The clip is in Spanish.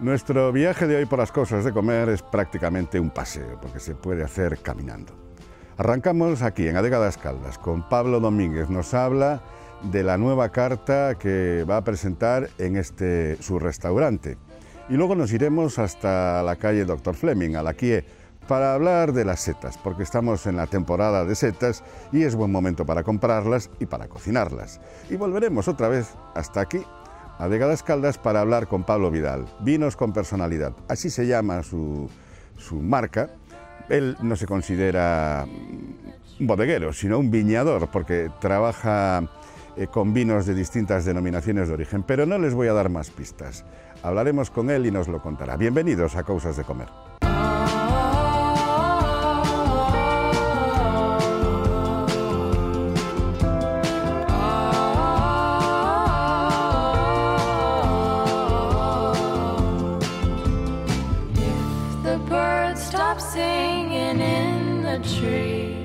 Nuestro viaje de hoy por las cosas de comer es prácticamente un paseo, porque se puede hacer caminando. Arrancamos aquí en Adegadas Caldas con Pablo Domínguez. Nos habla de la nueva carta que va a presentar en este su restaurante. Y luego nos iremos hasta la calle Dr. Fleming, a la Kie, para hablar de las setas, porque estamos en la temporada de setas y es buen momento para comprarlas y para cocinarlas. Y volveremos otra vez hasta aquí a Degadas Caldas para hablar con Pablo Vidal. Vinos con personalidad, así se llama su, su marca. Él no se considera un bodeguero, sino un viñador, porque trabaja eh, con vinos de distintas denominaciones de origen, pero no les voy a dar más pistas. Hablaremos con él y nos lo contará. Bienvenidos a Causas de Comer. Birds stop singing in the tree.